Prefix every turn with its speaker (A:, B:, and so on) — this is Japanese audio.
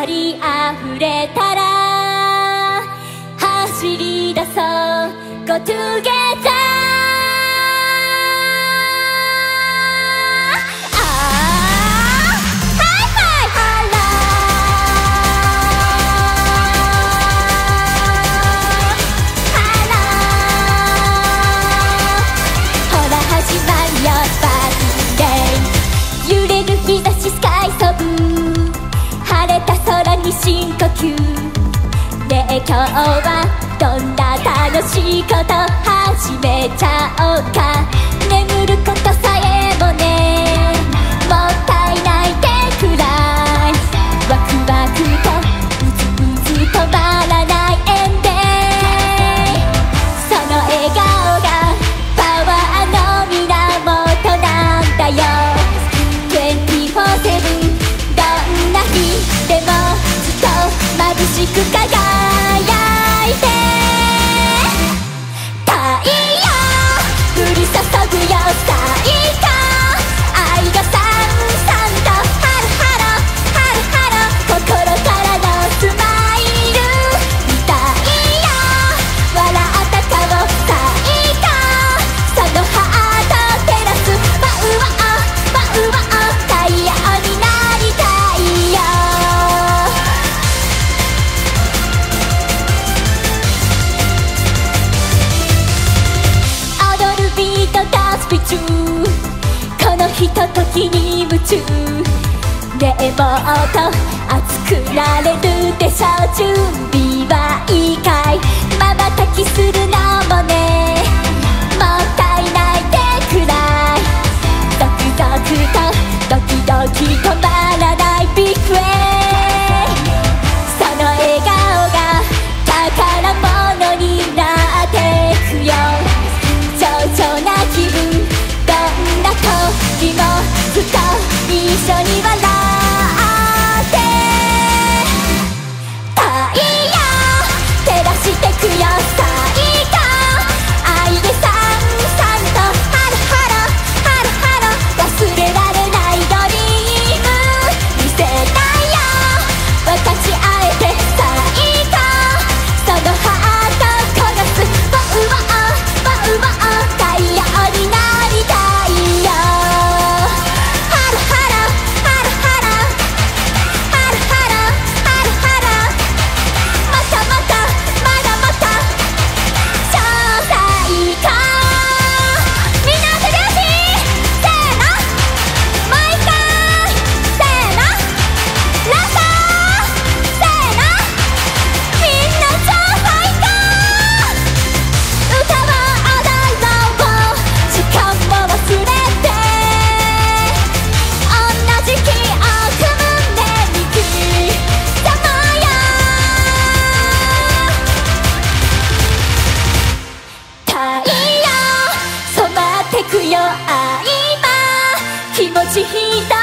A: 光溢れたら走り出そう。Go together. え今日はどんな楽しいこと始めちゃおうか」時に夢中。冷房と熱くなれるでしょう。準備はいいかい。まばたきする合え気持ちひた